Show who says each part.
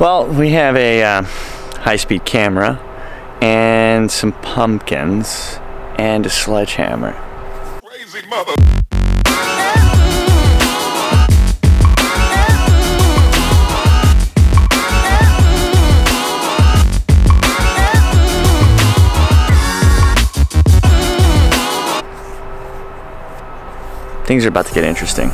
Speaker 1: Well, we have a uh, high-speed camera and some pumpkins and a sledgehammer. Crazy mother. Things are about to get interesting.